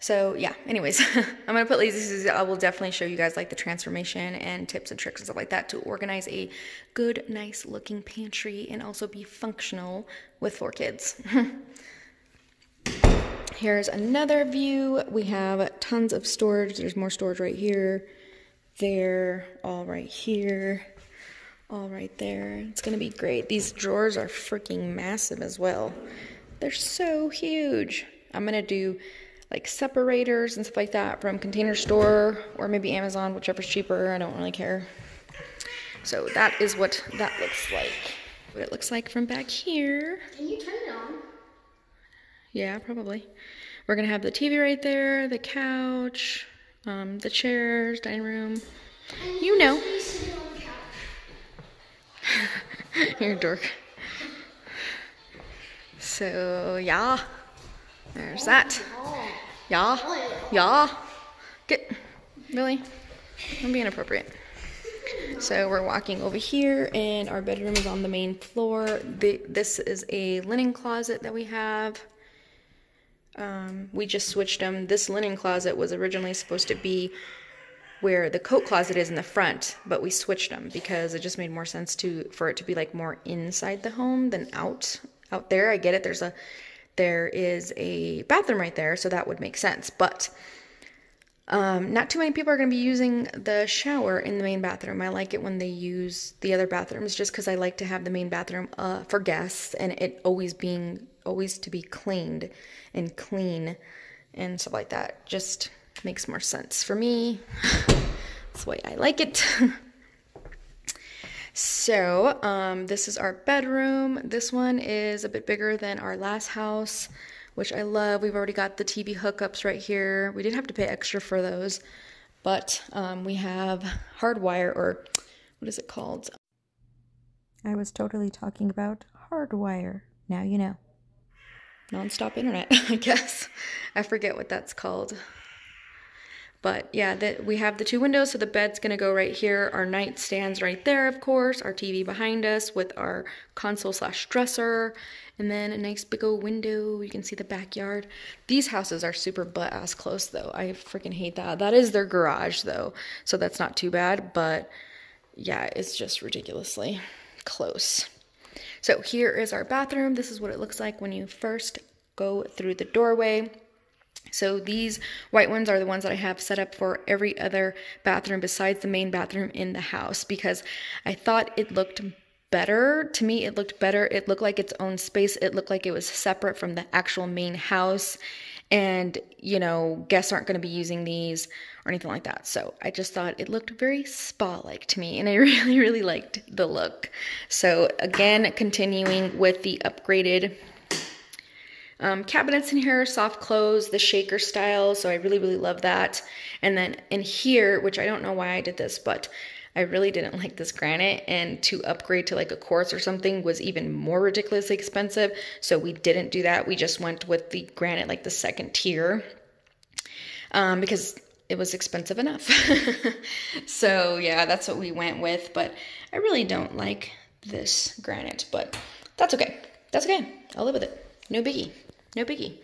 So yeah, anyways, I'm gonna put lazy. I will definitely show you guys like the transformation and tips and tricks and stuff like that to organize a good, nice looking pantry and also be functional with four kids. Here's another view. We have tons of storage. There's more storage right here, there, all right here, all right there. It's gonna be great. These drawers are freaking massive as well. They're so huge. I'm gonna do like separators and stuff like that from Container Store or maybe Amazon, whichever's cheaper. I don't really care. So that is what that looks like. What it looks like from back here. Can you turn it on? Yeah, probably. We're gonna have the TV right there, the couch, um, the chairs, dining room. You know. You're a dork. So yeah, there's that. Yeah, yeah. Get really. I'm being inappropriate. So we're walking over here, and our bedroom is on the main floor. The, this is a linen closet that we have. Um, we just switched them. This linen closet was originally supposed to be where the coat closet is in the front, but we switched them because it just made more sense to for it to be like more inside the home than out out there. I get it. There's a there is a bathroom right there, so that would make sense. But um, not too many people are going to be using the shower in the main bathroom. I like it when they use the other bathrooms just because I like to have the main bathroom uh, for guests and it always being always to be cleaned and clean and stuff like that. Just makes more sense for me. That's the way I like it. so, um, this is our bedroom. This one is a bit bigger than our last house, which I love. We've already got the TV hookups right here. We did have to pay extra for those, but um, we have hardwire, or what is it called? I was totally talking about hardwire. Now you know. Nonstop internet, I guess. I forget what that's called. But yeah, that we have the two windows, so the bed's gonna go right here. Our nightstand's right there, of course. Our TV behind us with our console slash dresser, and then a nice big old window. You can see the backyard. These houses are super butt ass close though. I freaking hate that. That is their garage though, so that's not too bad. But yeah, it's just ridiculously close. So here is our bathroom. This is what it looks like when you first go through the doorway. So these white ones are the ones that I have set up for every other bathroom besides the main bathroom in the house because I thought it looked better. To me, it looked better. It looked like its own space. It looked like it was separate from the actual main house. And, you know, guests aren't going to be using these or anything like that. So I just thought it looked very spa like to me. And I really, really liked the look. So again, continuing with the upgraded um, cabinets in here, soft close, the shaker style. So I really, really love that. And then in here, which I don't know why I did this, but I really didn't like this granite and to upgrade to like a quartz or something was even more ridiculously expensive. So we didn't do that. We just went with the granite, like the second tier um, because it was expensive enough. so yeah, that's what we went with. But I really don't like this granite, but that's okay. That's okay. I'll live with it. No biggie no biggie.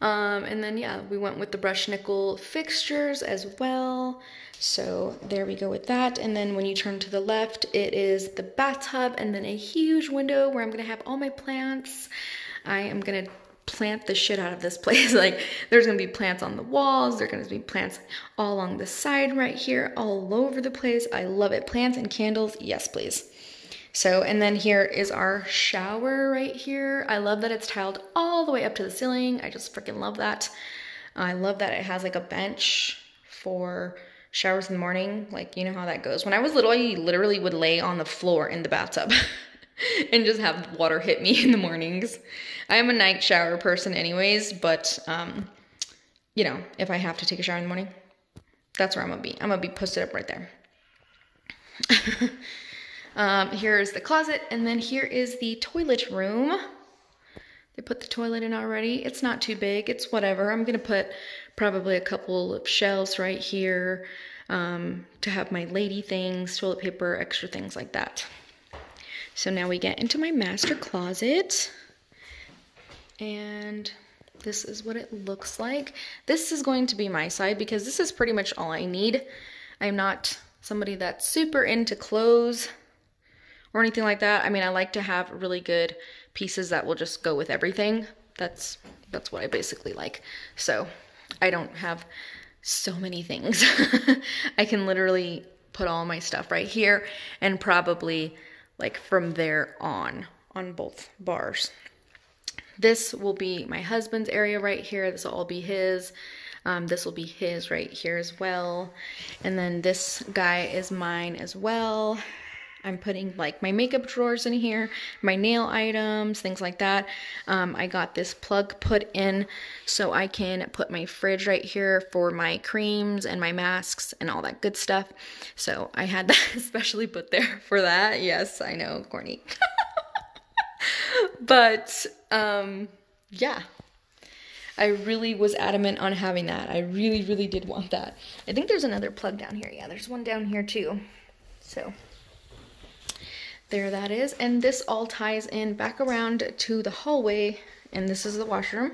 Um, and then, yeah, we went with the brush nickel fixtures as well. So there we go with that. And then when you turn to the left, it is the bathtub and then a huge window where I'm gonna have all my plants. I am gonna plant the shit out of this place. like there's gonna be plants on the walls, there's gonna be plants all along the side right here, all over the place. I love it. Plants and candles, yes please. So, and then here is our shower right here. I love that it's tiled all the way up to the ceiling. I just freaking love that. I love that it has like a bench for showers in the morning. Like, you know how that goes. When I was little, I literally would lay on the floor in the bathtub and just have water hit me in the mornings. I am a night shower person anyways, but, um, you know, if I have to take a shower in the morning, that's where I'm gonna be. I'm gonna be posted up right there. Um, here is the closet, and then here is the toilet room. They put the toilet in already. It's not too big. It's whatever. I'm going to put probably a couple of shelves right here um, to have my lady things, toilet paper, extra things like that. So now we get into my master closet. And this is what it looks like. This is going to be my side because this is pretty much all I need. I'm not somebody that's super into clothes or anything like that. I mean, I like to have really good pieces that will just go with everything. That's that's what I basically like. So, I don't have so many things. I can literally put all my stuff right here and probably like from there on on both bars. This will be my husband's area right here. This will all be his. Um, this will be his right here as well. And then this guy is mine as well. I'm putting like my makeup drawers in here, my nail items, things like that. Um, I got this plug put in so I can put my fridge right here for my creams and my masks and all that good stuff. So I had that especially put there for that. Yes, I know, corny. but um, yeah, I really was adamant on having that. I really, really did want that. I think there's another plug down here. Yeah, there's one down here too. So there that is. And this all ties in back around to the hallway. And this is the washroom.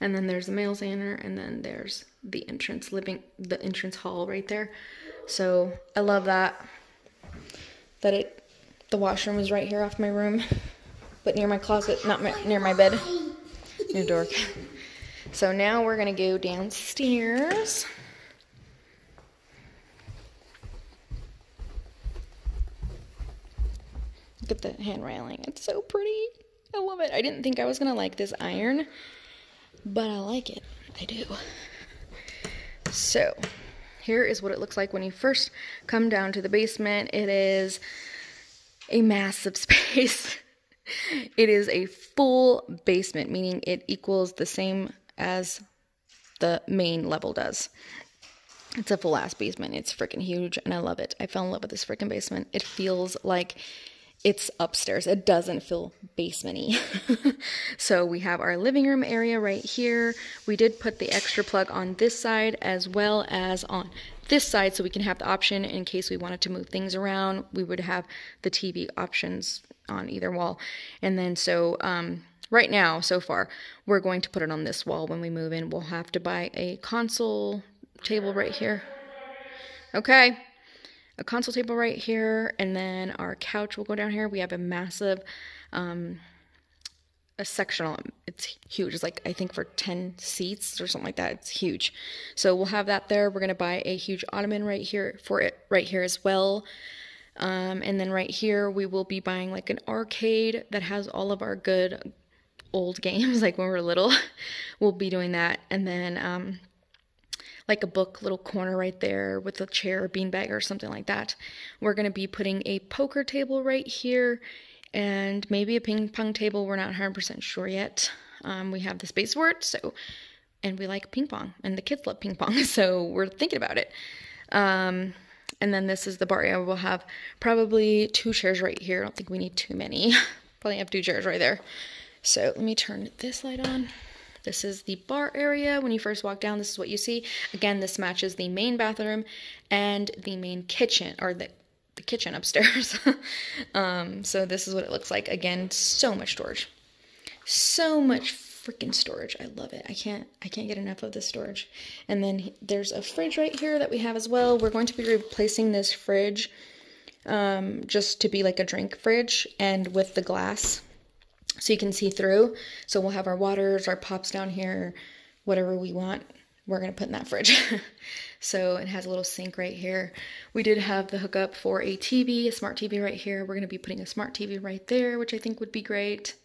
And then there's the mail center. And then there's the entrance living, the entrance hall right there. So I love that. That it, the washroom is right here off my room. But near my closet, not my, near my bed. New door. So now we're to go downstairs. At the hand railing. It's so pretty. I love it. I didn't think I was going to like this iron, but I like it. I do. So, here is what it looks like when you first come down to the basement. It is a massive space. it is a full basement, meaning it equals the same as the main level does. It's a full ass basement. It's freaking huge and I love it. I fell in love with this freaking basement. It feels like it's upstairs. It doesn't feel basementy. so we have our living room area right here. We did put the extra plug on this side as well as on this side so we can have the option in case we wanted to move things around. We would have the TV options on either wall. And then so um, right now, so far, we're going to put it on this wall when we move in. We'll have to buy a console table right here. Okay a console table right here, and then our couch will go down here. We have a massive, um, a sectional. It's huge. It's like I think for ten seats or something like that. It's huge. So we'll have that there. We're gonna buy a huge ottoman right here for it right here as well. Um, and then right here we will be buying like an arcade that has all of our good old games like when we are little. we'll be doing that, and then um, like a book little corner right there with a chair or beanbag or something like that. We're going to be putting a poker table right here and maybe a ping pong table. We're not 100% sure yet. Um, we have the space for it, so and we like ping pong, and the kids love ping pong, so we're thinking about it. Um, and then this is the bar area. We'll have probably two chairs right here. I don't think we need too many. probably have two chairs right there. So let me turn this light on. This is the bar area. When you first walk down, this is what you see. Again, this matches the main bathroom and the main kitchen, or the, the kitchen upstairs. um, so this is what it looks like. Again, so much storage. So much freaking storage. I love it. I can't I can't get enough of this storage. And then there's a fridge right here that we have as well. We're going to be replacing this fridge um, just to be like a drink fridge and with the glass so you can see through. So we'll have our waters, our pops down here, whatever we want, we're gonna put in that fridge. so it has a little sink right here. We did have the hookup for a TV, a smart TV right here. We're gonna be putting a smart TV right there, which I think would be great.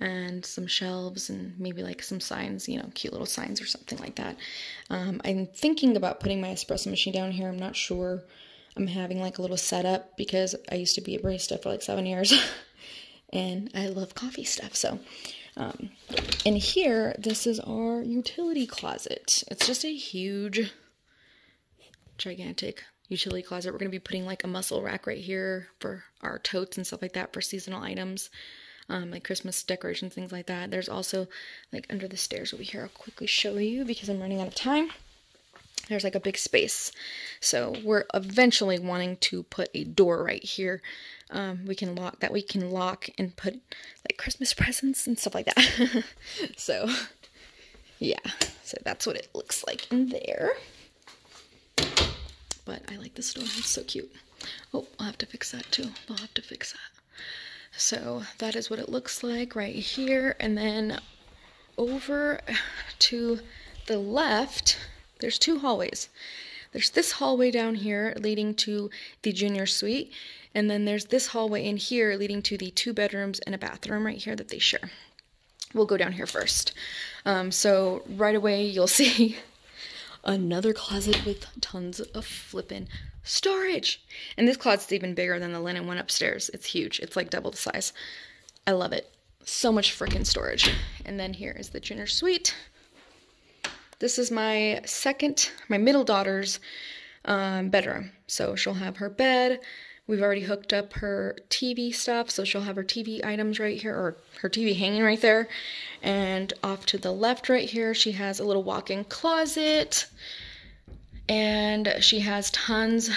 And some shelves and maybe like some signs, you know, cute little signs or something like that. Um, I'm thinking about putting my espresso machine down here. I'm not sure. I'm having like a little setup because I used to be a barista for like seven years. and I love coffee stuff. So, um, and here, this is our utility closet. It's just a huge, gigantic utility closet. We're going to be putting like a muscle rack right here for our totes and stuff like that for seasonal items. Um, like Christmas decorations, things like that. There's also like under the stairs over here. I'll quickly show you because I'm running out of time. There's like a big space. So we're eventually wanting to put a door right here um, we can lock that we can lock and put like Christmas presents and stuff like that. so yeah, so that's what it looks like in there. But I like this door. It's so cute. Oh, I'll have to fix that too. I'll have to fix that. So that is what it looks like right here. And then over to the left, there's two hallways. There's this hallway down here leading to the junior suite. And then there's this hallway in here leading to the two bedrooms and a bathroom right here that they share. We'll go down here first. Um, so right away you'll see another closet with tons of flippin' storage. And this closet's even bigger than the linen one upstairs. It's huge. It's like double the size. I love it. So much freaking storage. And then here is the junior suite. This is my second, my middle daughter's um, bedroom. So she'll have her bed. We've already hooked up her TV stuff, so she'll have her TV items right here, or her TV hanging right there. And off to the left right here, she has a little walk-in closet. And she has tons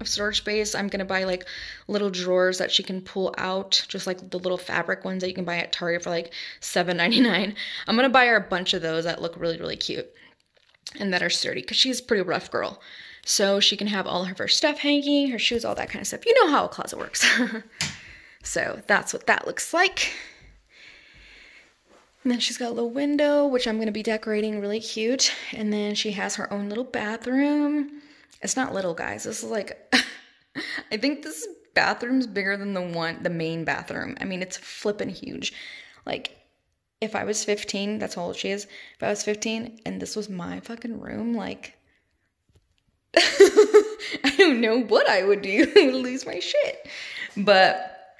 of storage space. I'm gonna buy like little drawers that she can pull out, just like the little fabric ones that you can buy at Target for like $7.99. I'm gonna buy her a bunch of those that look really, really cute and that are sturdy because she's a pretty rough girl. So she can have all of her stuff hanging, her shoes, all that kind of stuff. You know how a closet works. so that's what that looks like. And then she's got a little window, which I'm going to be decorating really cute. And then she has her own little bathroom. It's not little, guys. This is like, I think this bathroom's bigger than the one, the main bathroom. I mean, it's flipping huge. Like, if I was 15, that's how old she is. If I was 15 and this was my fucking room, like, I don't know what I would do to lose my shit. But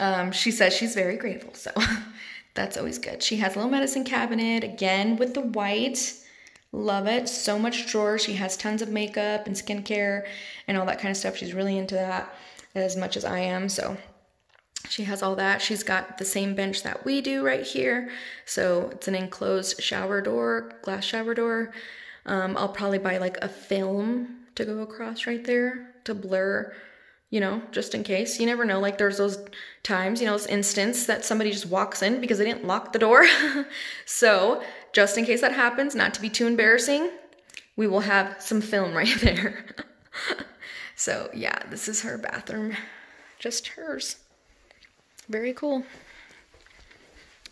um, she says she's very grateful, so that's always good. She has a little medicine cabinet, again with the white. Love it. So much drawers. She has tons of makeup and skincare and all that kind of stuff. She's really into that as much as I am, so she has all that. She's got the same bench that we do right here. So it's an enclosed shower door, glass shower door. Um, I'll probably buy like a film to go across right there to blur, you know, just in case. You never know. Like there's those times, you know, those instance that somebody just walks in because they didn't lock the door. so just in case that happens, not to be too embarrassing, we will have some film right there. so yeah, this is her bathroom. Just hers. Very cool.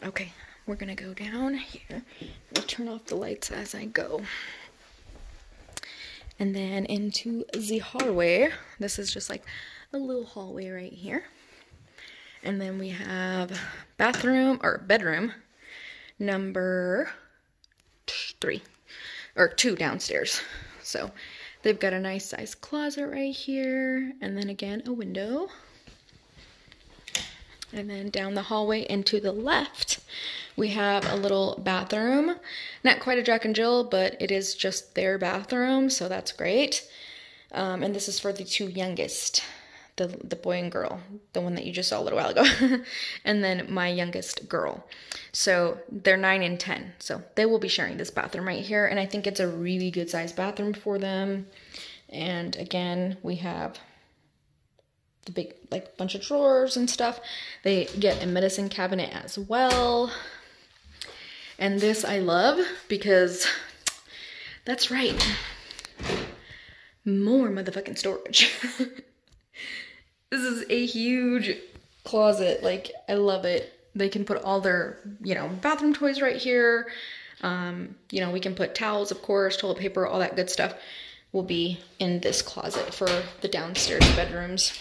Okay, we're gonna go down here. I'll turn off the lights as I go. And then into the hallway. This is just like a little hallway right here. And then we have bathroom or bedroom number three or two downstairs. So they've got a nice size closet right here. And then again, a window. And then down the hallway and to the left, we have a little bathroom. Not quite a Jack and Jill, but it is just their bathroom, so that's great. Um, and this is for the two youngest, the, the boy and girl, the one that you just saw a little while ago. and then my youngest girl. So they're 9 and 10. So they will be sharing this bathroom right here. And I think it's a really good sized bathroom for them. And again, we have the big like bunch of drawers and stuff. They get a medicine cabinet as well. And this I love because that's right. More motherfucking storage. this is a huge closet. Like I love it. They can put all their, you know, bathroom toys right here. Um, you know, we can put towels, of course, toilet paper, all that good stuff will be in this closet for the downstairs bedrooms.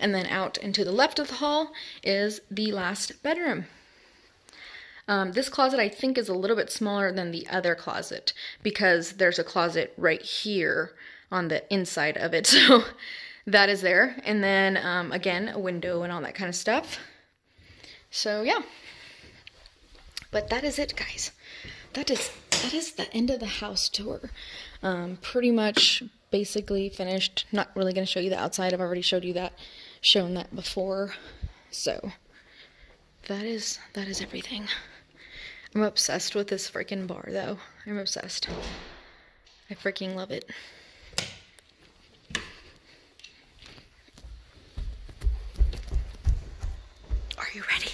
And then out into the left of the hall is the last bedroom. Um, this closet I think is a little bit smaller than the other closet because there's a closet right here on the inside of it. So that is there. And then um, again, a window and all that kind of stuff. So yeah. But that is it, guys. That is that is the end of the house tour. Um, pretty much basically finished. Not really going to show you the outside. I've already showed you that shown that before. So that is that is everything. I'm obsessed with this freaking bar though. I'm obsessed. I freaking love it. Are you ready?